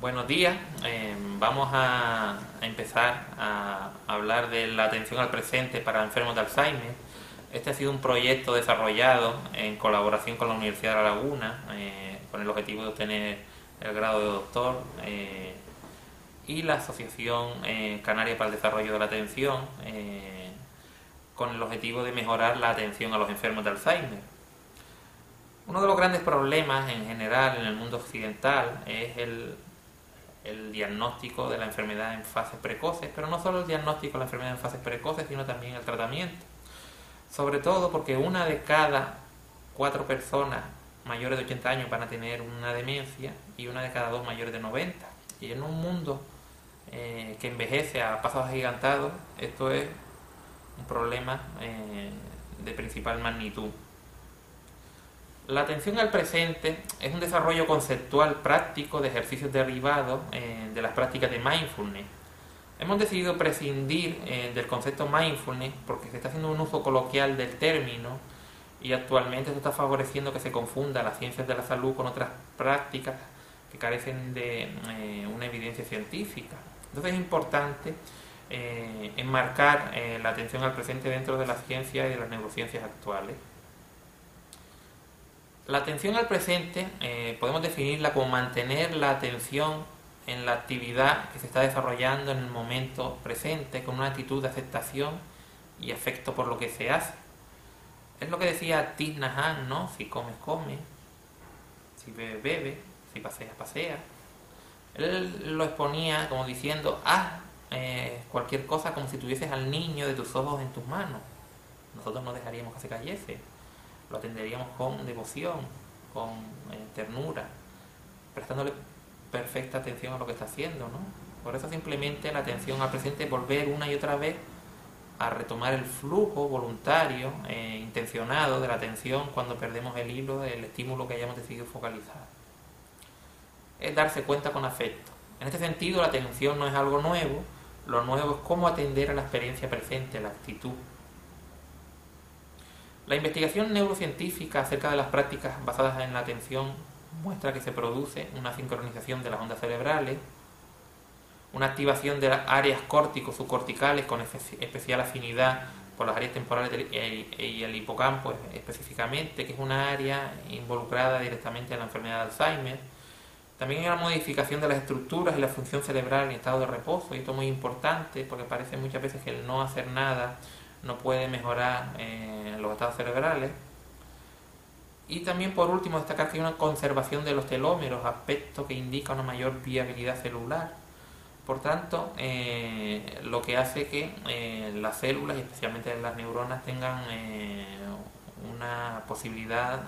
buenos días. Eh, vamos a, empezar a hablar de la atención al presente para enfermos de Alzheimer. Este ha sido un proyecto desarrollado en colaboración con la Universidad de La Laguna, eh, con el objetivo de obtener el grado de doctor, eh, y la Asociación Canaria para el Desarrollo de la Atención, con el objetivo de mejorar la atención a los enfermos de Alzheimer. Uno de los grandes problemas en general en el mundo occidental es el, el diagnóstico de la enfermedad en fases precoces, pero no solo el diagnóstico de la enfermedad en fases precoces, sino también el tratamiento. Sobre todo porque una de cada cuatro personas mayores de 80 años van a tener una demencia y una de cada dos mayores de 90. Y en un mundo eh, que envejece a pasos agigantados, esto es un problema eh, de principal magnitud. La atención al presente es un desarrollo conceptual práctico de ejercicios derivados eh, de las prácticas de mindfulness. Hemos decidido prescindir eh, del concepto mindfulness porque se está haciendo un uso coloquial del término y actualmente esto está favoreciendo que se confunda las ciencias de la salud con otras prácticas que carecen de eh, una evidencia científica. Entonces es importante enmarcar la atención al presente dentro de las ciencias y de las neurociencias actuales. La atención al presente eh, podemos definirla como mantener la atención en la actividad que se está desarrollando en el momento presente con una actitud de aceptación y afecto por lo que se hace. Es lo que decía Thich ¿no? Si comes, come, si bebe, bebe, si paseas, pasea. Él lo exponía como diciendo, haz eh, cualquier cosa como si tuvieses al niño de tus ojos en tus manos. Nosotros no dejaríamos que se cayese lo atenderíamos con devoción, con eh, ternura, prestándole perfecta atención a lo que está haciendo, ¿no? Por eso simplemente la atención al presente es volver una y otra vez a retomar el flujo voluntario, e intencionado de la atención cuando perdemos el hilo del estímulo que hayamos decidido focalizar. Es darse cuenta con afecto. En este sentido, la atención no es algo nuevo, lo nuevo es cómo atender a la experiencia presente, la actitud, la investigación neurocientífica acerca de las prácticas basadas en la atención muestra que se produce una sincronización de las ondas cerebrales, una activación de las áreas córticos subcorticales con especial afinidad por las áreas temporales y el hipocampo específicamente, que es una área involucrada directamente en la enfermedad de Alzheimer. También hay una modificación de las estructuras y la función cerebral en estado de reposo, y esto es muy importante porque parece muchas veces que el no hacer nada no puede mejorar eh, los estados cerebrales. Y también por último destacar que hay una conservación de los telómeros, aspecto que indica una mayor viabilidad celular. Por tanto, eh, lo que hace que eh, las células, especialmente las neuronas, tengan una posibilidad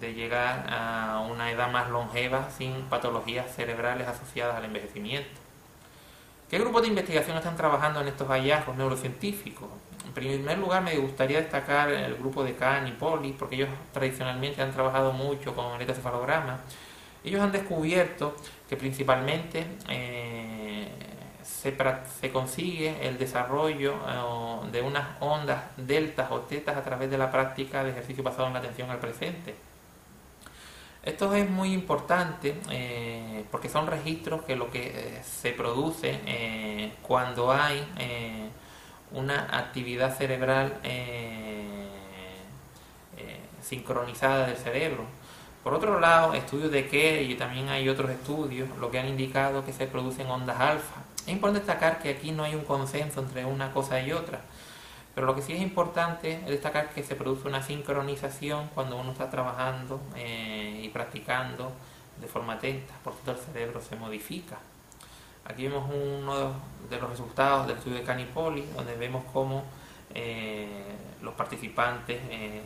de llegar a una edad más longeva sin patologías cerebrales asociadas al envejecimiento. ¿Qué grupos de investigación están trabajando en estos hallazgos neurocientíficos? En primer lugar, me gustaría destacar el grupo de Kahn y Poli, porque ellos tradicionalmente han trabajado mucho con electrocefalograma. Ellos han descubierto que principalmente eh, se, consigue el desarrollo eh, de unas ondas deltas o tetas a través de la práctica de ejercicio basado en la atención al presente. Esto es muy importante eh, porque son registros que lo que eh, se produce eh, cuando hay una actividad cerebral sincronizada del cerebro. Por otro lado, estudios de Kerr y también hay otros estudios lo que han indicado que se producen ondas alfa. Es importante destacar que aquí no hay un consenso entre una cosa y otra. Pero lo que sí es importante es destacar que se produce una sincronización cuando uno está trabajando eh, y practicando de forma atenta, por tanto el cerebro se modifica. Aquí vemos uno de los resultados del estudio de Canipoli, donde vemos cómo eh, los participantes eh,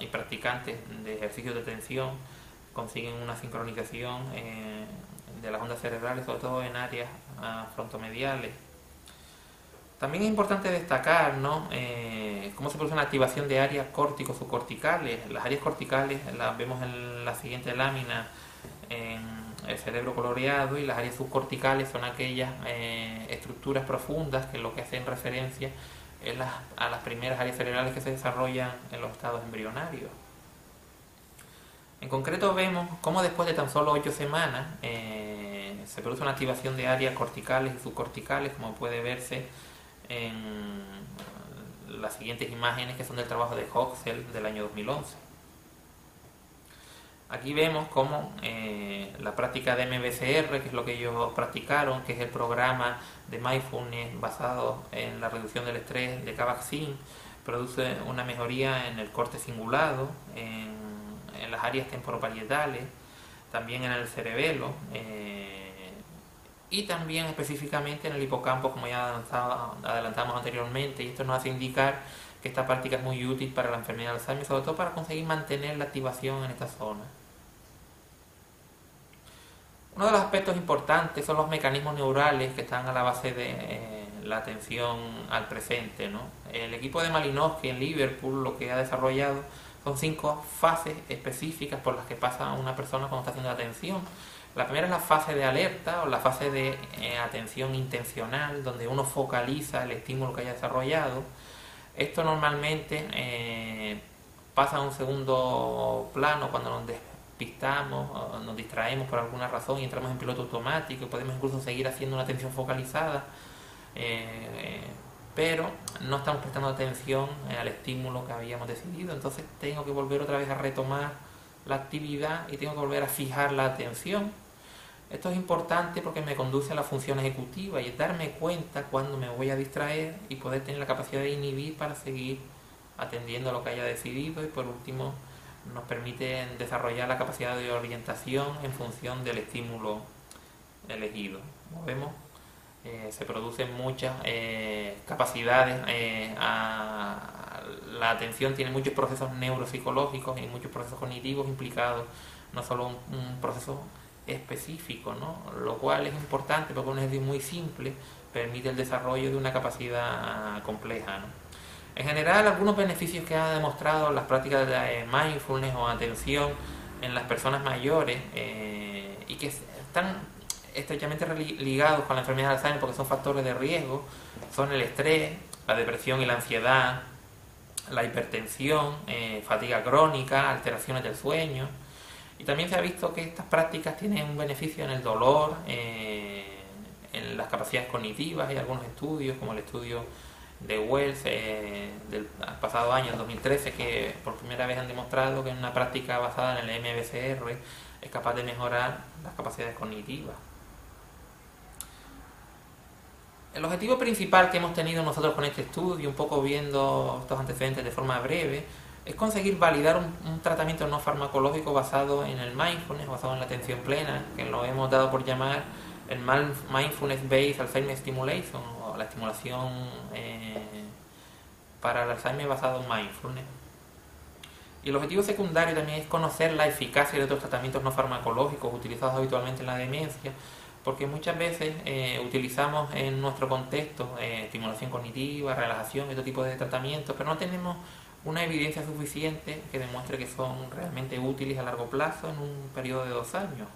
y, practicantes de ejercicios de tensión consiguen una sincronización de las ondas cerebrales, sobre todo en áreas ah, frontomediales también es importante destacar ¿no? Eh, cómo se produce una activación de áreas córticos o corticales. Las áreas corticales las vemos en la siguiente lámina en el cerebro coloreado y las áreas subcorticales son aquellas eh, estructuras profundas que lo que hacen referencia es a las primeras áreas cerebrales que se desarrollan en los estados embrionarios. En concreto vemos cómo después de tan solo 8 semanas eh, se produce una activación de áreas corticales y subcorticales, como puede verse en las siguientes imágenes que son del trabajo de Hoxel del año 2011. Aquí vemos cómo eh, la práctica de MBCR, que es lo que ellos practicaron, que es el programa de mindfulness basado en la reducción del estrés de Kabat-Zinn, produce una mejoría en el corte cingulado, en, las áreas temporoparietales, también en el cerebelo eh, y también específicamente en el hipocampo, como ya adelantamos anteriormente. Y esto nos hace indicar que esta práctica es muy útil para la enfermedad de Alzheimer, sobre todo para conseguir mantener la activación en esta zona. Uno de los aspectos importantes son los mecanismos neurales que están a la base de eh, la atención al presente. El equipo de Malinowski en Liverpool lo que ha desarrollado son cinco fases específicas por las que pasa una persona cuando está haciendo atención. La primera es la fase de alerta o la fase de eh, atención intencional, donde uno focaliza el estímulo que haya desarrollado. Esto normalmente eh, pasa a un segundo plano cuando nos pistamos, nos distraemos por alguna razón y entramos en piloto automático, podemos incluso seguir haciendo una atención focalizada, eh, pero no estamos prestando atención al estímulo que habíamos decidido, entonces tengo que volver otra vez a retomar la actividad y tengo que volver a fijar la atención. Esto es importante porque me conduce a la función ejecutiva y es darme cuenta cuando me voy a distraer y poder tener la capacidad de inhibir para seguir atendiendo a lo que haya decidido y por último nos permiten desarrollar la capacidad de orientación en función del estímulo elegido. Como vemos, eh, se producen muchas eh, capacidades. Eh, la atención tiene muchos procesos neuropsicológicos y muchos procesos cognitivos implicados, no solo un, proceso específico, ¿no? lo cual es importante porque un ejercicio muy simple permite el desarrollo de una capacidad compleja. En general, algunos beneficios que han demostrado las prácticas de mindfulness o atención en las personas mayores eh, y que están estrechamente ligados con la enfermedad de Alzheimer porque son factores de riesgo, son el estrés, la depresión y la ansiedad, la hipertensión, eh, fatiga crónica, alteraciones del sueño. Y también se ha visto que estas prácticas tienen un beneficio en el dolor, eh, en las capacidades cognitivas. Hay algunos estudios, como el estudio de Wells eh, del pasado año, el 2013, que por primera vez han demostrado que una práctica basada en el MBCR es capaz de mejorar las capacidades cognitivas. El objetivo principal que hemos tenido nosotros con este estudio, un poco viendo estos antecedentes de forma breve, es conseguir validar un, tratamiento no farmacológico basado en el mindfulness, basado en la atención plena, que lo hemos dado por llamar el Mindfulness Based Alzheimer Stimulation o la estimulación eh, para el Alzheimer basado en mindfulness. Y el objetivo secundario también es conocer la eficacia de otros tratamientos no farmacológicos utilizados habitualmente en la demencia, porque muchas veces eh, utilizamos en nuestro contexto eh, estimulación cognitiva, relajación, otro tipo de tratamientos, pero no tenemos una evidencia suficiente que demuestre que son realmente útiles a largo plazo en un periodo de dos años.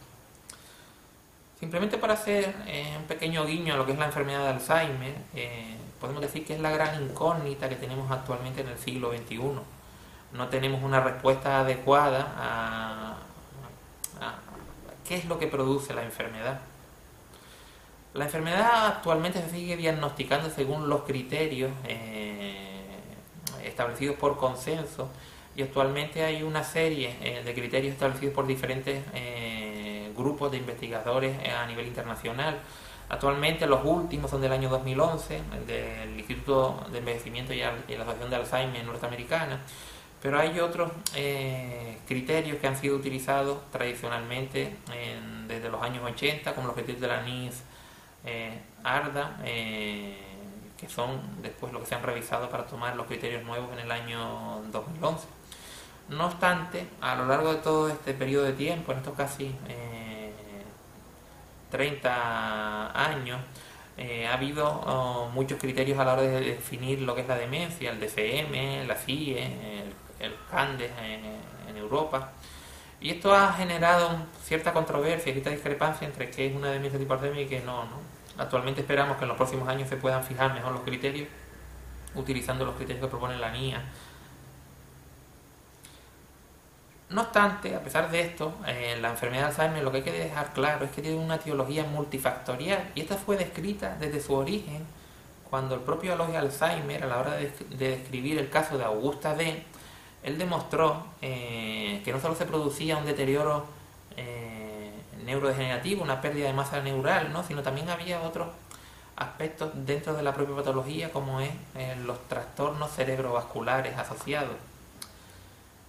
Simplemente para hacer eh, un pequeño guiño a lo que es la enfermedad de Alzheimer, eh, podemos decir que es la gran incógnita que tenemos actualmente en el siglo XXI. No tenemos una respuesta adecuada a, qué es lo que produce la enfermedad. La enfermedad actualmente se sigue diagnosticando según los criterios eh, establecidos por consenso y actualmente hay una serie de criterios establecidos por diferentes grupos de investigadores eh, a nivel internacional. Actualmente los últimos son del año 2011, del Instituto de Envejecimiento y, la Asociación de Alzheimer norteamericana, pero hay otros eh, criterios que han sido utilizados tradicionalmente desde los años 80, como los criterios de la NIS eh, ARDA, que son después lo que se han revisado para tomar los criterios nuevos en el año 2011. No obstante, a lo largo de todo este periodo de tiempo, en estos casi 30 años, eh, ha habido oh, muchos criterios a la hora de definir lo que es la demencia, el DCM, la CIE, el, el CANDES en, Europa. Y esto ha generado cierta controversia, cierta discrepancia entre qué es una demencia tipo Alzheimer y qué no, no. Actualmente esperamos que en los próximos años se puedan fijar mejor los criterios, utilizando los criterios que propone la NIA No obstante, a pesar de esto, eh, la enfermedad de Alzheimer lo que hay que dejar claro es que tiene una etiología multifactorial y esta fue descrita desde su origen cuando el propio Alois Alzheimer, a la hora de, describir el caso de Augusta D., él demostró eh, que no solo se producía un deterioro eh, neurodegenerativo, una pérdida de masa neural, ¿no? sino también había otros aspectos dentro de la propia patología como es los trastornos cerebrovasculares asociados.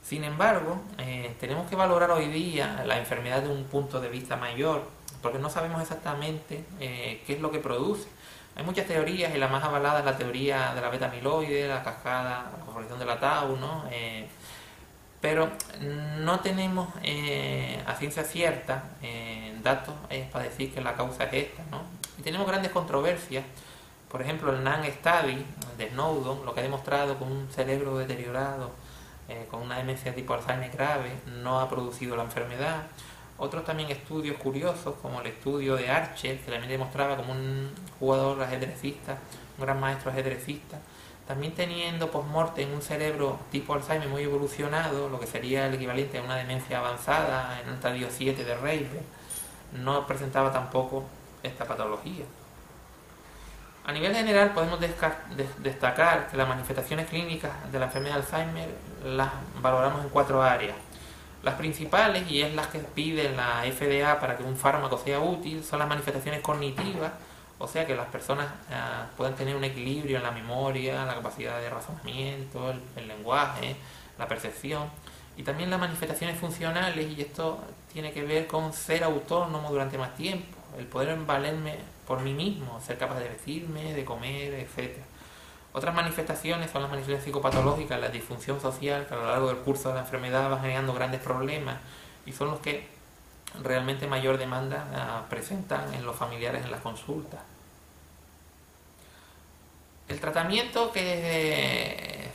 Sin embargo, eh, tenemos que valorar hoy día la enfermedad de un punto de vista mayor, porque no sabemos exactamente eh, qué es lo que produce. Hay muchas teorías y la más avalada es la teoría de la beta amiloide, la cascada, la conformación de la tau, ¿no? Eh, pero no tenemos a ciencia cierta datos para decir que la causa es esta, ¿no? Y tenemos grandes controversias. Por ejemplo, el NAN Study de Snowdon, lo que ha demostrado con un cerebro deteriorado eh, con una demencia tipo Alzheimer grave no ha producido la enfermedad. Otros también estudios curiosos, como el estudio de Archer, que también demostraba como un jugador ajedrecista, un gran maestro ajedrecista, también teniendo post-mortem un cerebro tipo Alzheimer muy evolucionado, lo que sería el equivalente a una demencia avanzada en el estadio 7 de Reiber, no presentaba tampoco esta patología. A nivel general podemos destacar que las manifestaciones clínicas de la enfermedad de Alzheimer las valoramos en cuatro áreas. Las principales, y es las que pide la FDA para que un fármaco sea útil, son las manifestaciones cognitivas, o sea que las personas ah, pueden tener un equilibrio en la memoria, la capacidad de razonamiento, el, el lenguaje, la percepción, y también las manifestaciones funcionales, y esto tiene que ver con ser autónomo durante más tiempo, el poder valerme por mí mismo, ser capaz de vestirme, de comer, etc. Otras manifestaciones son las manifestaciones psicopatológicas, la disfunción social, que a lo largo del curso de la enfermedad va generando grandes problemas y son los que realmente mayor demanda ah, presentan en los familiares en las consultas. El tratamiento que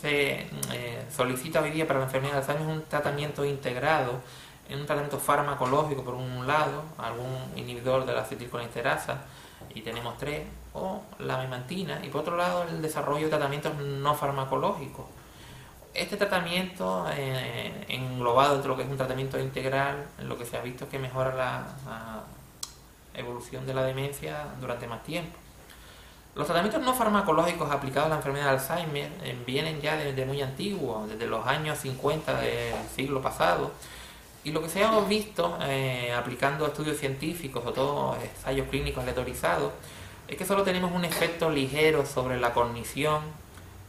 se eh, solicita hoy día para la enfermedad de Alzheimer es un tratamiento integrado en un tratamiento farmacológico por un lado, algún inhibidor de la acetilcolinesterasa, y tenemos tres, o la memantina, y por otro lado el desarrollo de tratamientos no farmacológicos. Este tratamiento, eh, englobado dentro de lo que es un tratamiento integral, lo que se ha visto es que mejora la, evolución de la demencia durante más tiempo. Los tratamientos no farmacológicos aplicados a la enfermedad de Alzheimer eh, vienen ya desde muy antiguos, desde los años 50 del siglo pasado, y lo que se ha visto eh, aplicando estudios científicos o todos ensayos clínicos aleatorizados es que solo tenemos un efecto ligero sobre la cognición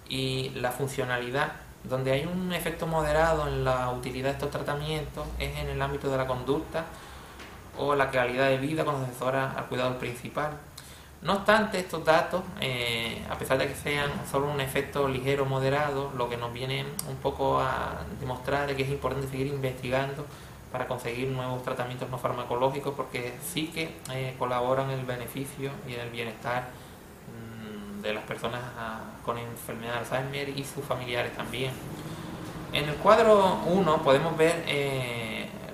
y la funcionalidad. Donde hay un efecto moderado en la utilidad de estos tratamientos es en el ámbito de la conducta o la calidad de vida con asesora al cuidado principal. No obstante, estos datos, eh, a pesar de que sean solo un efecto ligero moderado, lo que nos viene un poco a demostrar es que es importante seguir investigando para conseguir nuevos tratamientos no farmacológicos porque sí que eh, colaboran en el beneficio y en el bienestar mm, de las personas ah, con enfermedad de Alzheimer y sus familiares también. En el cuadro 1 podemos ver eh,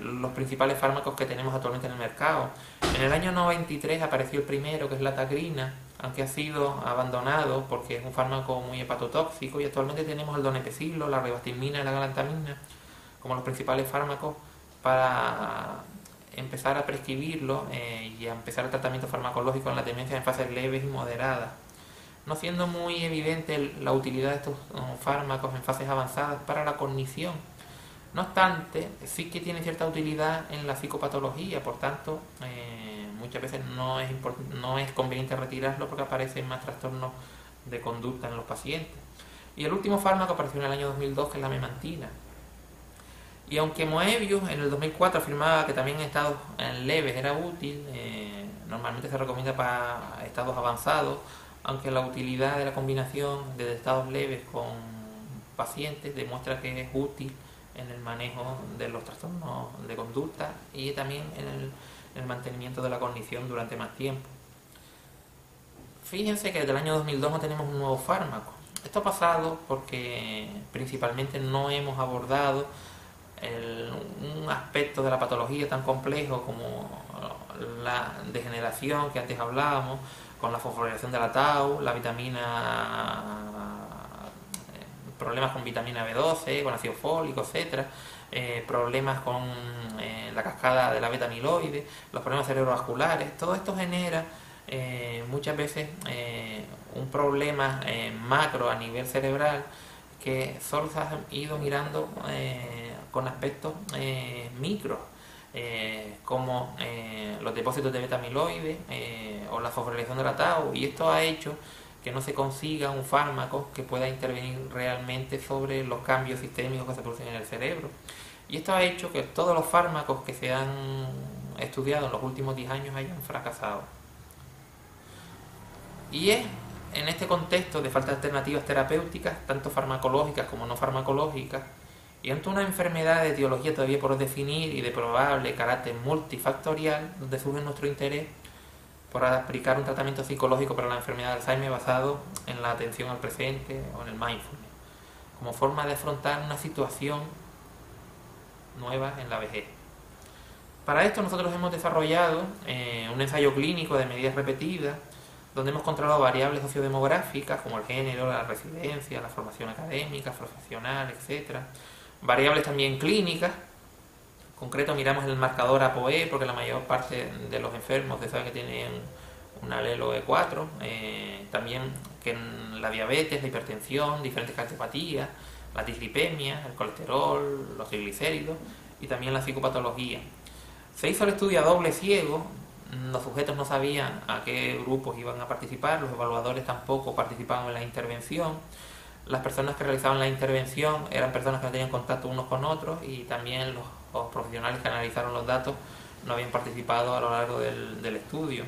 los principales fármacos que tenemos actualmente en el mercado. En el año 93 apareció el primero, que es la tagrina, aunque ha sido abandonado porque es un fármaco muy hepatotóxico y actualmente tenemos el donepezilo, la ribastimina y la galantamina como los principales fármacos para empezar a prescribirlo eh, y a empezar el tratamiento farmacológico en la demencia en fases leves y moderadas, no siendo muy evidente la utilidad de estos uh, fármacos en fases avanzadas para la cognición. No obstante, sí que tiene cierta utilidad en la psicopatología, por tanto, eh, muchas veces no es, no es conveniente retirarlo porque aparecen más trastornos de conducta en los pacientes. Y el último fármaco apareció en el año 2002, que es la memantina. Y aunque Moebius en el 2004 afirmaba que también en estados leves era útil, eh, normalmente se recomienda para estados avanzados, aunque la utilidad de la combinación de estados leves con pacientes demuestra que es útil en el manejo de los trastornos de conducta y también en el, en el mantenimiento de la cognición durante más tiempo. Fíjense que desde el año 2002 no tenemos un nuevo fármaco. Esto ha pasado porque principalmente no hemos abordado un aspecto de la patología tan complejo como la degeneración que antes hablábamos, con la fosforilación de la tau, la vitamina, problemas con vitamina B12, con ácido fólico, etcétera, eh, problemas con eh, la cascada de la beta amiloide, los problemas cerebrovasculares, todo esto genera muchas veces un problema macro a nivel cerebral que solo se ha ido mirando con aspectos micro eh, como eh, los depósitos de beta-amiloide eh, o la fosforilación de la tau y esto ha hecho que no se consiga un fármaco que pueda intervenir realmente sobre los cambios sistémicos que se producen en el cerebro. Y esto ha hecho que todos los fármacos que se han estudiado en los últimos 10 años hayan fracasado. Y es en este contexto de falta de alternativas terapéuticas, tanto farmacológicas como no farmacológicas, y ante una enfermedad de etiología todavía por definir y de probable carácter multifactorial, donde surge nuestro interés por aplicar un tratamiento psicológico para la enfermedad de Alzheimer basado en la atención al presente o en el mindfulness, como forma de afrontar una situación nueva en la vejez. Para esto nosotros hemos desarrollado eh, un ensayo clínico de medidas repetidas, donde hemos controlado variables sociodemográficas como el género, la residencia, la formación académica, profesional, etcétera, Variables también clínicas. Concreto miramos el marcador ApoE porque la mayor parte de los enfermos que saben que tienen un alelo E4. Eh, también que la diabetes, la hipertensión, diferentes cardiopatías, la dislipemia, el colesterol, los triglicéridos y también la psicopatología. Se hizo el estudio a doble ciego, los sujetos no sabían a qué grupos iban a participar, los evaluadores tampoco participaban en la intervención las personas que realizaban la intervención eran personas que no tenían contacto unos con otros y también los, profesionales que analizaron los datos no habían participado a lo largo del, estudio.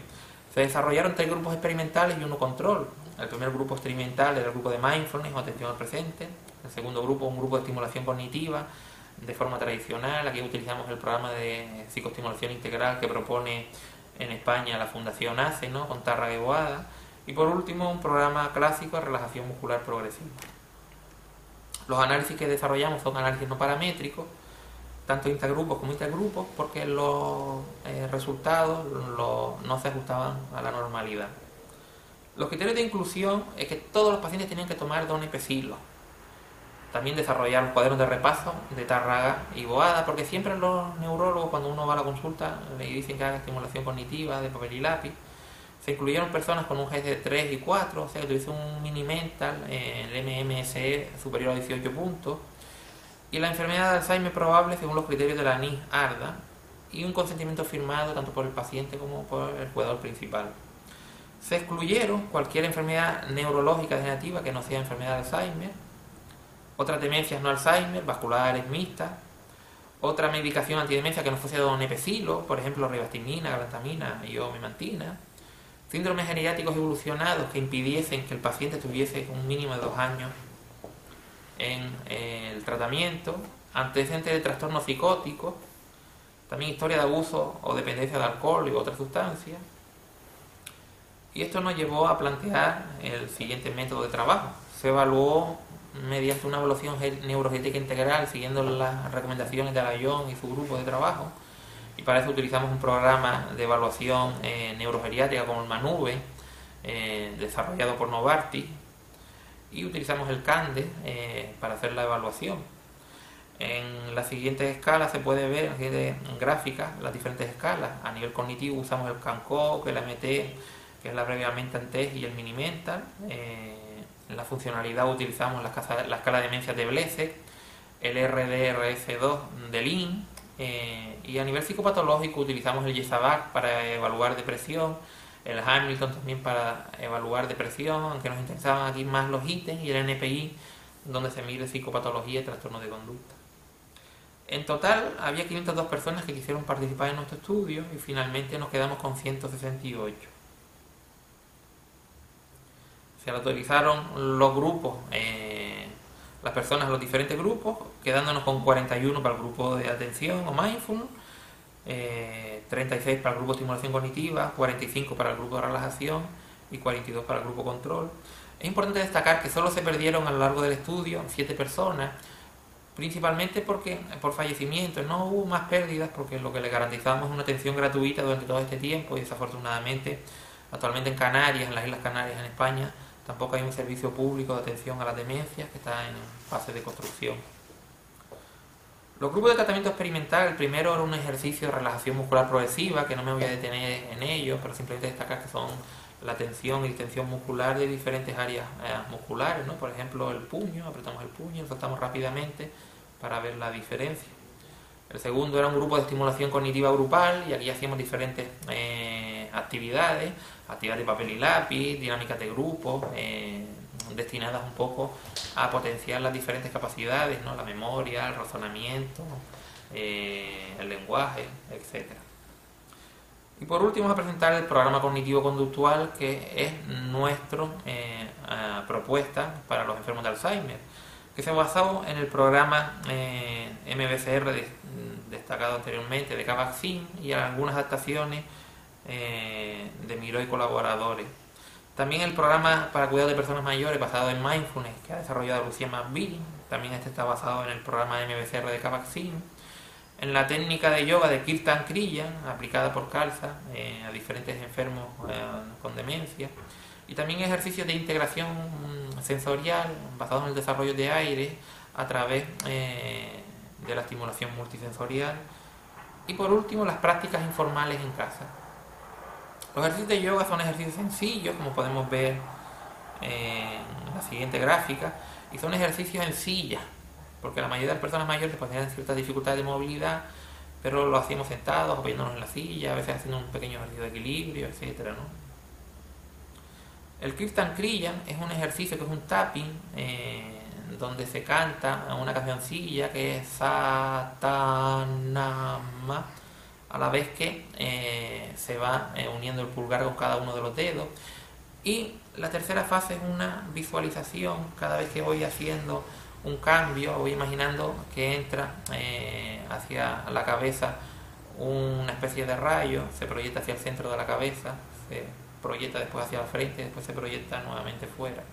Se desarrollaron tres grupos experimentales y uno control. El primer grupo experimental era el grupo de mindfulness o atención al presente. El segundo grupo, un grupo de estimulación cognitiva de forma tradicional. Aquí utilizamos el programa de psicoestimulación integral que propone en España la Fundación ACE, ¿no? con Tarra y Boada y por último, un programa clásico de relajación muscular progresiva. Los análisis que desarrollamos son análisis no paramétricos, tanto intergrupos como intergrupos, porque los eh, resultados no se ajustaban a la normalidad. Los criterios de inclusión es que todos los pacientes tenían que tomar donepecilo. También desarrollar un cuaderno de repaso de Tarraga y Boada, porque siempre los neurólogos cuando uno va a la consulta le dicen que haga estimulación cognitiva de papel y lápiz se incluyeron personas con un GC 3 y 4, o sea que tuviese un mini mental, el MMSE superior a 18 puntos, y la enfermedad de Alzheimer probable según los criterios de la NIS-ARDA, y un consentimiento firmado tanto por el paciente como por el jugador principal. Se excluyeron cualquier enfermedad neurológica degenerativa que no sea enfermedad de Alzheimer, otras demencias no Alzheimer, vasculares mixtas, otra medicación antidemencia que no fuese donepecilo, por ejemplo ribastimina, galantamina y omemantina, síndromes geriátricos evolucionados que impidiesen que el paciente tuviese un mínimo de dos años en eh, el tratamiento, antecedentes de trastorno psicótico, también historia de abuso o dependencia de alcohol y otras sustancias. Y esto nos llevó a plantear el siguiente método de trabajo. Se evaluó mediante una evaluación neurogenética integral, siguiendo las recomendaciones de Alayón y su grupo de trabajo, y para eso utilizamos un programa de evaluación eh, neurogeriátrica como el MANUVE, eh, desarrollado por Novartis, y utilizamos el CANDE eh, para hacer la evaluación. En la siguiente escala se puede ver, en gráfica, las diferentes escalas. A nivel cognitivo usamos el CANCO, el MT, que es la previamente antes y el Minimental. en la funcionalidad utilizamos la, escala de demencia de Blese, el RDRS2 de Lean, eh, y a nivel psicopatológico utilizamos el YESABAC para evaluar depresión, el Hamilton también para evaluar depresión, aunque nos interesaban aquí más los ítems, y el NPI, donde se mide psicopatología y trastorno de conducta. En total había 502 personas que quisieron participar en nuestro estudio y finalmente nos quedamos con 168. Se autorizaron los grupos. Eh, las personas los diferentes grupos, quedándonos con 41 para el grupo de atención o mindfulness, 36 eh, para el grupo de estimulación cognitiva, 45 para el grupo relajación y 42 para el grupo control. Es importante destacar que solo se perdieron a lo largo del estudio 7 personas, principalmente porque por fallecimiento, no hubo más pérdidas porque lo que le garantizamos es una atención gratuita durante todo este tiempo y desafortunadamente actualmente en Canarias, en las Islas Canarias en España, Tampoco hay un servicio público de atención a las demencias que está en fase de construcción. Los grupos de tratamiento experimental, el primero era un ejercicio de relajación muscular progresiva, que no me voy a detener en ello, pero simplemente destacar que son la tensión y distensión muscular de diferentes áreas eh, musculares, ¿no? Por ejemplo, el puño, apretamos el puño, lo soltamos rápidamente para ver la diferencia. El segundo era un grupo de estimulación cognitiva grupal y aquí hacíamos diferentes eh, actividades, actividades de papel y lápiz, dinámicas de grupo, eh, destinadas un poco a potenciar las diferentes capacidades, ¿no? la memoria, el razonamiento, el lenguaje, etcétera. Y por último, vamos a presentar el programa cognitivo-conductual, que es nuestra eh, propuesta para los enfermos de Alzheimer, que se ha basado en el programa eh, MBCR destacado anteriormente de Cavaxin y algunas adaptaciones eh, de Miro y colaboradores. También el programa para cuidado de personas mayores basado en Mindfulness que ha desarrollado Lucía McBean, también este está basado en el programa MBCR de Cavaxin en la técnica de yoga de Kirtan Kriya, aplicada por Calza eh, a diferentes enfermos eh, con demencia, y también ejercicios de integración sensorial basados en el desarrollo de aire a través eh, de la estimulación multisensorial, y por último las prácticas informales en casa. Los ejercicios de yoga son ejercicios sencillos, como podemos ver en la siguiente gráfica, y son ejercicios en silla, porque la mayoría de las personas mayores pues tener ciertas dificultades de movilidad, pero lo hacemos sentados, apoyándonos en la silla, a veces haciendo un pequeño ejercicio de equilibrio, etcétera, El Kirtan Kriyan es un ejercicio que es un tapping, eh, donde se canta una cancioncilla que es Satanama, a la vez que eh, se va eh, uniendo el pulgar con cada uno de los dedos. Y la tercera fase es una visualización, cada vez que voy haciendo un cambio, voy imaginando que entra eh, hacia la cabeza una especie de rayo, se proyecta hacia el centro de la cabeza, se proyecta después hacia la frente, después se proyecta nuevamente fuera.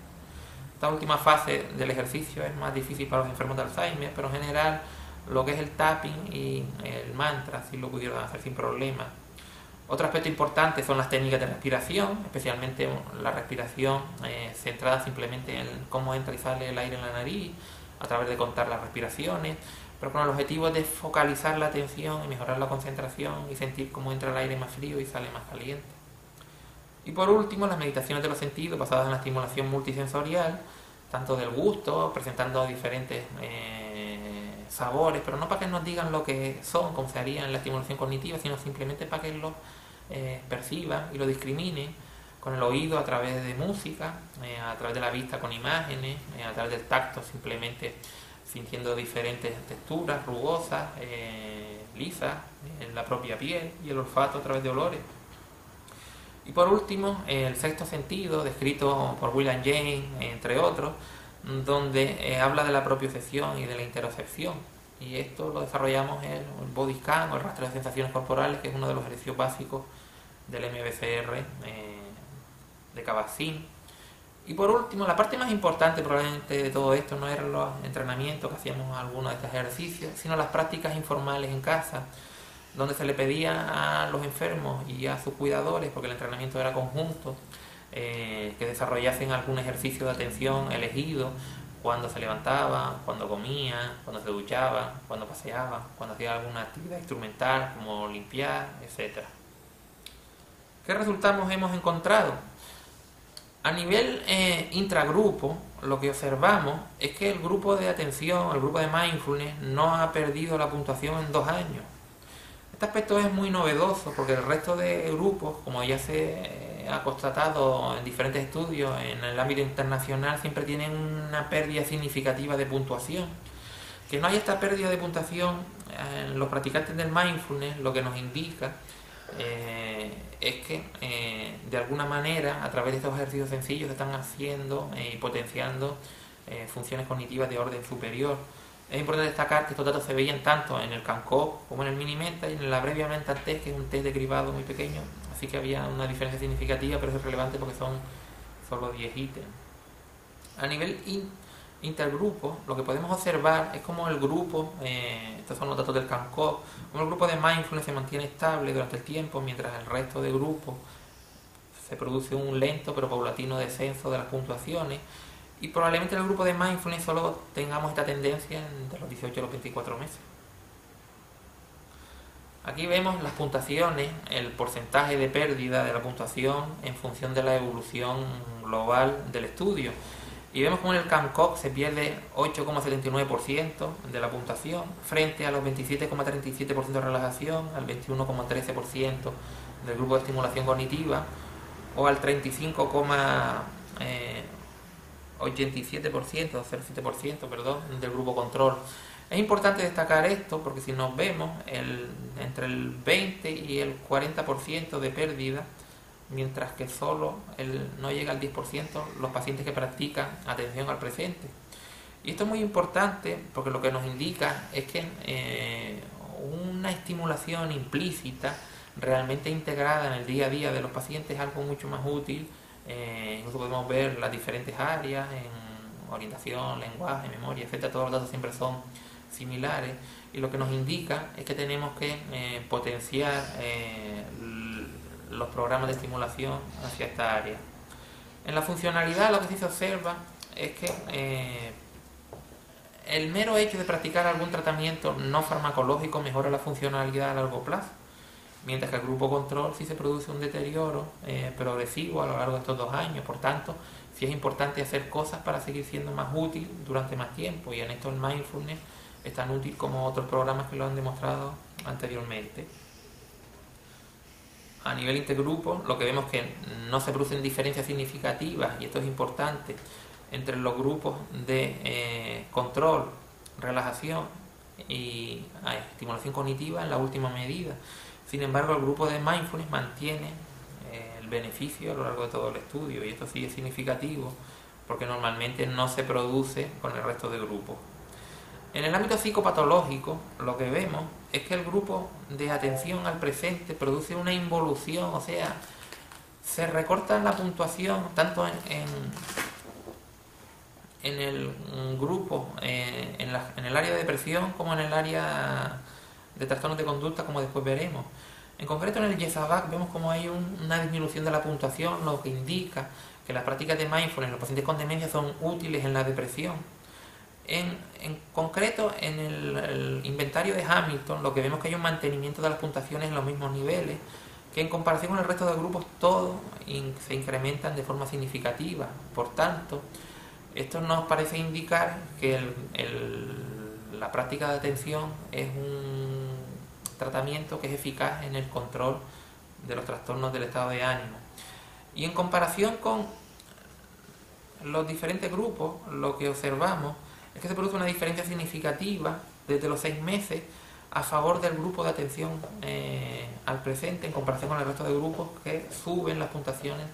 Esta última fase del ejercicio es más difícil para los enfermos de Alzheimer, pero en general lo que es el tapping y el mantra sí lo pudieron hacer sin problema. Otro aspecto importante son las técnicas de respiración, especialmente la respiración eh, centrada simplemente en cómo entra y sale el aire en la nariz, a través de contar las respiraciones, pero con el objetivo de focalizar la atención y mejorar la concentración y sentir cómo entra el aire más frío y sale más caliente. Y por último, las meditaciones de los sentidos basadas en la estimulación multisensorial, tanto del gusto, presentando diferentes eh, sabores, pero no para que nos digan lo que son, como se haría en la estimulación cognitiva, sino simplemente para que lo eh, perciban y lo discriminen con el oído a través de música, eh, a través de la vista con imágenes, eh, a través del tacto simplemente sintiendo diferentes texturas rugosas, eh, lisas en la propia piel y el olfato a través de olores. Y por último, el sexto sentido, descrito por William James, entre otros, donde habla de la propiocepción y de la interocepción. Y esto lo desarrollamos en el body scan o el rastro de sensaciones corporales, que es uno de los ejercicios básicos del MBCR de Cabacín. Y por último, la parte más importante probablemente de todo esto no eran los entrenamientos que hacíamos algunos de estos ejercicios, sino las prácticas informales en casa, donde se le pedía a los enfermos y a sus cuidadores, porque el entrenamiento era conjunto, eh, que desarrollasen algún ejercicio de atención elegido cuando se levantaba, cuando comía, cuando se duchaba, cuando paseaba, cuando hacía alguna actividad instrumental como limpiar, etc. ¿Qué resultados hemos encontrado? A nivel eh, intragrupo, lo que observamos es que el grupo de atención, el grupo de mindfulness, no ha perdido la puntuación en dos años. Este aspecto es muy novedoso porque el resto de grupos, como ya se eh, ha constatado en diferentes estudios en el ámbito internacional, siempre tienen una pérdida significativa de puntuación. Que no haya esta pérdida de puntuación en los practicantes del mindfulness, lo que nos indica eh, es que eh, de alguna manera a través de estos ejercicios sencillos se están haciendo eh, y potenciando funciones cognitivas de orden superior. Es importante destacar que estos datos se veían tanto en el CANCOP como en el Minimenta y en la Brevia Mental Test, que es un test de cribado muy pequeño, así que había una diferencia significativa, pero es relevante porque son solo 10 ítems. A nivel intergrupo, lo que podemos observar es como el grupo, eh, estos son los datos del CANCOP, como el grupo de mindfulness se mantiene estable durante el tiempo, mientras el resto de grupos se produce un lento pero paulatino descenso de las puntuaciones. Y probablemente en el grupo de mindfulness solo tengamos esta tendencia entre los 18 y los 24 meses. Aquí vemos las puntuaciones, el porcentaje de pérdida de la puntuación en función de la evolución global del estudio. Y vemos como en el CAMCOC se pierde 8,79% de la puntuación frente a los 27,37% de relajación, al 21,13% del grupo de estimulación cognitiva o al 35,87%, 07%, perdón, del grupo control. Es importante destacar esto porque si nos vemos el, entre el 20 y el 40% de pérdida, mientras que solo el, no llega al 10% los pacientes que practican atención al presente. Y esto es muy importante porque lo que nos indica es que eh, una estimulación implícita, realmente integrada en el día a día de los pacientes es algo mucho más útil. Eh, incluso podemos ver las diferentes áreas en orientación, lenguaje, memoria, etc. Todos los datos siempre son similares y lo que nos indica es que tenemos que eh, potenciar eh, los programas de estimulación hacia esta área. En la funcionalidad lo que sí se observa es que eh, el mero hecho de practicar algún tratamiento no farmacológico mejora la funcionalidad a largo plazo, mientras que el grupo control sí se produce un deterioro progresivo a lo largo de estos dos años. Por tanto, sí es importante hacer cosas para seguir siendo más útil durante más tiempo y en esto el mindfulness es tan útil como otros programas que lo han demostrado anteriormente. A nivel intergrupo, lo que vemos que no se producen diferencias significativas, y esto es importante, entre los grupos de eh, control, relajación y estimulación cognitiva en la última medida. Sin embargo, el grupo de mindfulness mantiene eh, el beneficio a lo largo de todo el estudio, y esto sí es significativo porque normalmente no se produce con el resto de grupos. En el ámbito psicopatológico, lo que vemos es que el grupo de atención al presente produce una involución, o sea, se recorta la puntuación tanto en, en, el grupo, eh, en, el área de depresión, como en el área de trastornos de conducta, como después veremos. En concreto, en el YESABAC vemos como hay una disminución de la puntuación, lo que indica que las prácticas de mindfulness en los pacientes con demencia son útiles en la depresión en, concreto, en el, inventario de Hamilton, lo que vemos que hay un mantenimiento de las puntuaciones en los mismos niveles, que en comparación con el resto de grupos todos se incrementan de forma significativa. Por tanto, esto nos parece indicar que la práctica de atención es un tratamiento que es eficaz en el control de los trastornos del estado de ánimo. Y en comparación con los diferentes grupos, lo que observamos es que se produce una diferencia significativa desde los seis meses a favor del grupo de atención eh, al presente en comparación con el resto de grupos que suben las puntuaciones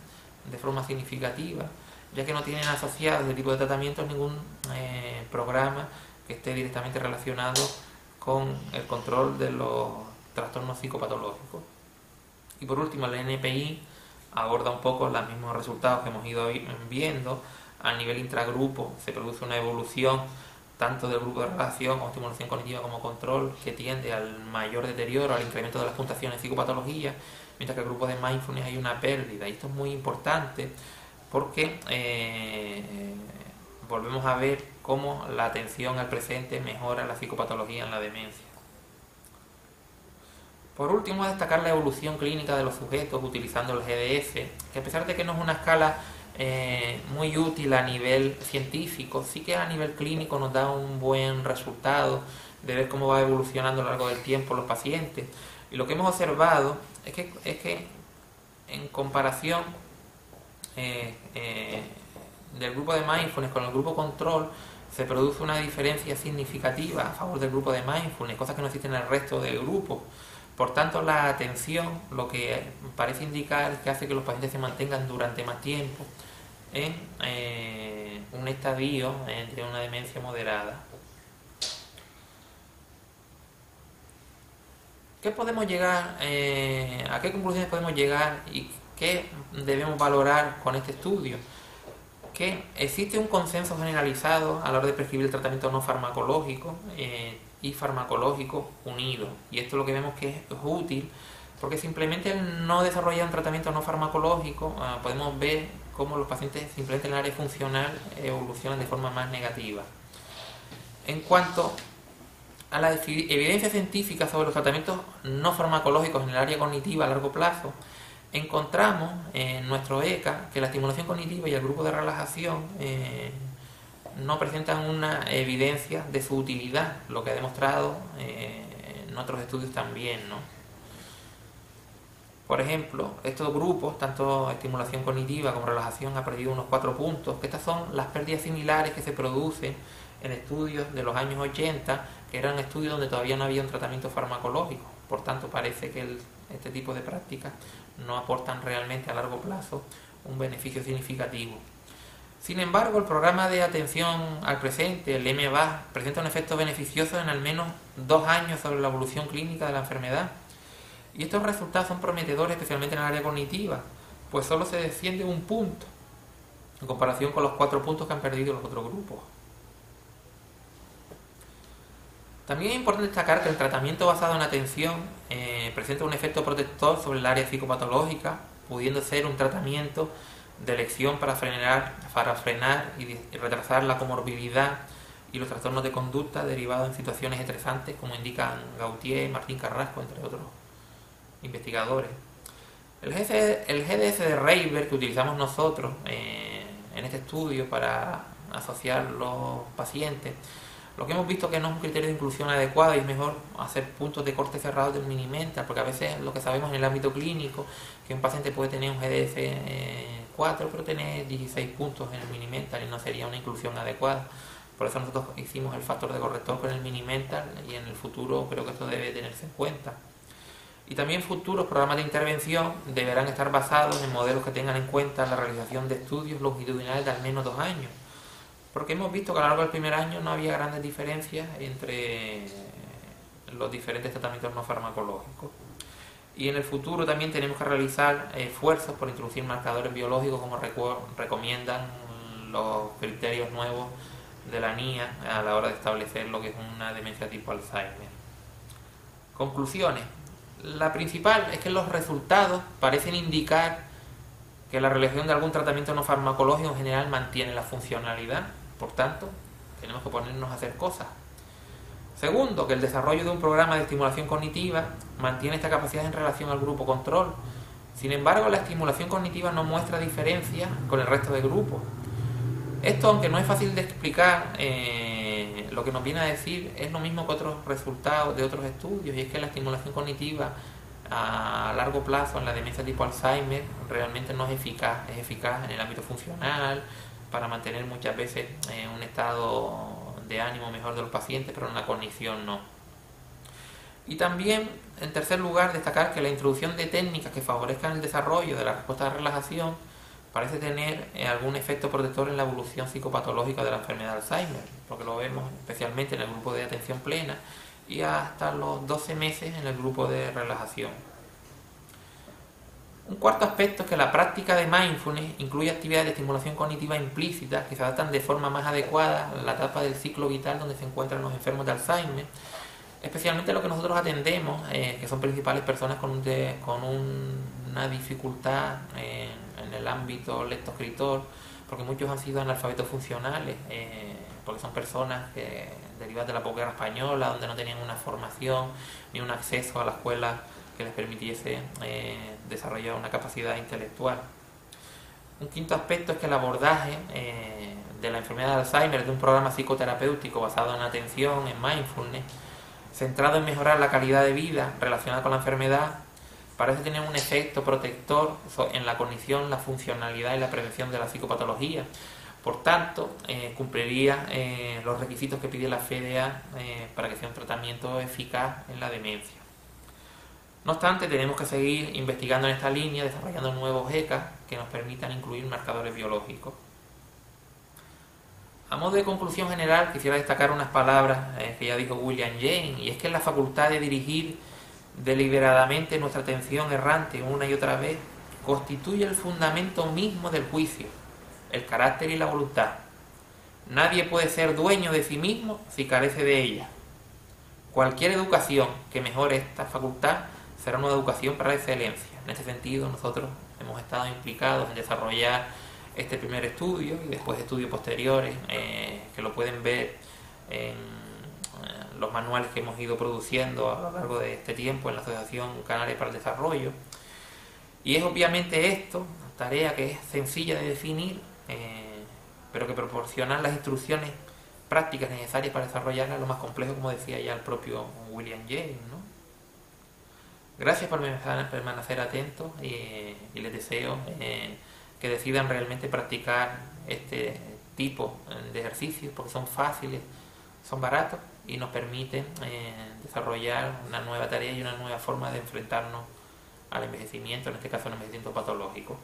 de forma significativa, ya que no tienen asociado este tipo de tratamientos ningún eh, programa que esté directamente relacionado con el control de los trastornos psicopatológicos. Y por último, el NPI aborda un poco los mismos resultados que hemos ido viendo a nivel intragrupo se produce una evolución tanto del grupo de relación o estimulación cognitiva como control que tiende al mayor deterioro, al incremento de las puntuaciones psicopatologías, mientras que el grupo de mindfulness hay una pérdida. Y esto es muy importante porque eh, volvemos a ver cómo la atención al presente mejora la psicopatología en la demencia. Por último, destacar la evolución clínica de los sujetos utilizando el GDS, que a pesar de que no es una escala eh, muy útil a nivel científico, sí que a nivel clínico nos da un buen resultado de ver cómo va evolucionando a lo largo del tiempo los pacientes. Y lo que hemos observado es que, es que en comparación eh, eh, del grupo de mindfulness con el grupo control, se produce una diferencia significativa a favor del grupo de mindfulness, cosa que no existe en el resto del grupo. Por tanto, la atención lo que parece indicar que hace que los pacientes se mantengan durante más tiempo en eh, un estadio entre una demencia moderada. ¿Qué podemos llegar, eh, a qué conclusiones podemos llegar y qué debemos valorar con este estudio? Que existe un consenso generalizado a la hora de prescribir el tratamiento no farmacológico eh, y farmacológico unido. Y esto lo que vemos que es útil porque simplemente no desarrollar un tratamiento no farmacológico, ah, podemos ver cómo los pacientes simplemente en el área funcional evolucionan de forma más negativa. En cuanto a la evidencia científica sobre los tratamientos no farmacológicos en el área cognitiva a largo plazo, encontramos en nuestro ECA que la estimulación cognitiva y el grupo de relajación eh, no presentan una evidencia de su utilidad, lo que ha demostrado eh, en otros estudios también. ¿no? Por ejemplo, estos grupos, tanto estimulación cognitiva como relajación, ha perdido unos cuatro puntos, que estas son las pérdidas similares que se producen en estudios de los años 80, que eran estudios donde todavía no había un tratamiento farmacológico. Por tanto, parece que este tipo de prácticas no aportan realmente a largo plazo un beneficio significativo. Sin embargo, el programa de atención al presente, el MBA, presenta un efecto beneficioso en al menos dos años sobre la evolución clínica de la enfermedad. Y estos resultados son prometedores, especialmente en el área cognitiva, pues solo se desciende un punto en comparación con los cuatro puntos que han perdido los otros grupos. También es importante destacar que el tratamiento basado en atención eh, presenta un efecto protector sobre el área psicopatológica, pudiendo ser un tratamiento de elección para frenar, para frenar y, retrasar la comorbilidad y los trastornos de conducta derivados en situaciones estresantes, como indican Gautier, Martín Carrasco, entre otros investigadores. El, GDS de Reiber que utilizamos nosotros eh, en este estudio para asociar los pacientes lo que hemos visto que no es un criterio de inclusión adecuado y es mejor hacer puntos de corte cerrado del minimental, porque a veces lo que sabemos en el ámbito clínico, que un paciente puede tener un GDF 4, pero tener 16 puntos en el minimental y no sería una inclusión adecuada. Por eso nosotros hicimos el factor de corrector con el minimental y en el futuro creo que esto debe tenerse en cuenta. Y también futuros programas de intervención deberán estar basados en modelos que tengan en cuenta la realización de estudios longitudinales de al menos dos años porque hemos visto que a lo largo del primer año no había grandes diferencias entre los diferentes tratamientos no farmacológicos. Y en el futuro también tenemos que realizar esfuerzos por introducir marcadores biológicos como recomiendan los criterios nuevos de la NIA a la hora de establecer lo que es una demencia tipo Alzheimer. Conclusiones. La principal es que los resultados parecen indicar que la realización de algún tratamiento no farmacológico en general mantiene la funcionalidad por tanto, tenemos que ponernos a hacer cosas. Segundo, que el desarrollo de un programa de estimulación cognitiva mantiene esta capacidad en relación al grupo control. Sin embargo, la estimulación cognitiva no muestra diferencia con el resto de grupos. Esto, aunque no es fácil de explicar, eh, lo que nos viene a decir es lo mismo que otros resultados de otros estudios, y es que la estimulación cognitiva a largo plazo en la demencia tipo Alzheimer realmente no es eficaz, es eficaz en el ámbito funcional, para mantener muchas veces eh, un estado de ánimo mejor de los pacientes, pero en la cognición no. Y también, en tercer lugar, destacar que la introducción de técnicas que favorezcan el desarrollo de la respuesta de relajación parece tener eh, algún efecto protector en la evolución psicopatológica de la enfermedad de Alzheimer, porque lo vemos especialmente en el grupo de atención plena y hasta los 12 meses en el grupo de relajación. Un cuarto aspecto es que la práctica de mindfulness incluye actividades de estimulación cognitiva implícita que se adaptan de forma más adecuada a la etapa del ciclo vital donde se encuentran los enfermos de Alzheimer, especialmente lo que nosotros atendemos, eh, que son principales personas con, con una dificultad en, el ámbito lectoescritor, porque muchos han sido analfabetos funcionales, eh, porque son personas que derivadas de la posguerra española, donde no tenían una formación ni un acceso a la escuela que les permitiese eh, desarrollar una capacidad intelectual. Un quinto aspecto es que el abordaje eh, de la enfermedad de Alzheimer de un programa psicoterapéutico basado en atención, en mindfulness, centrado en mejorar la calidad de vida relacionada con la enfermedad, parece tener un efecto protector en la cognición, la funcionalidad y la prevención de la psicopatología. Por tanto, eh, cumpliría los requisitos que pide la FDA para que sea un tratamiento eficaz en la demencia. No obstante, tenemos que seguir investigando en esta línea, desarrollando nuevos ECA que nos permitan incluir marcadores biológicos. A modo de conclusión general, quisiera destacar unas palabras eh, que ya dijo William Jane, y es que la facultad de dirigir deliberadamente nuestra atención errante una y otra vez constituye el fundamento mismo del juicio, el carácter y la voluntad. Nadie puede ser dueño de sí mismo si carece de ella. Cualquier educación que mejore esta facultad será una educación para la excelencia. En este sentido, nosotros hemos estado implicados en desarrollar este primer estudio y después estudios posteriores eh, que lo pueden ver en eh, los manuales que hemos ido produciendo a lo largo de este tiempo en la Asociación Canaria para el Desarrollo. Y es obviamente esto, tarea que es sencilla de definir, eh, pero que proporciona las instrucciones prácticas necesarias para desarrollarla lo más complejo, como decía ya el propio William James. Gracias por permanecer atentos y, les deseo eh, que decidan realmente practicar este tipo de ejercicios porque son fáciles, son baratos y nos permiten eh, desarrollar una nueva tarea y una nueva forma de enfrentarnos al envejecimiento, en este caso el envejecimiento patológico.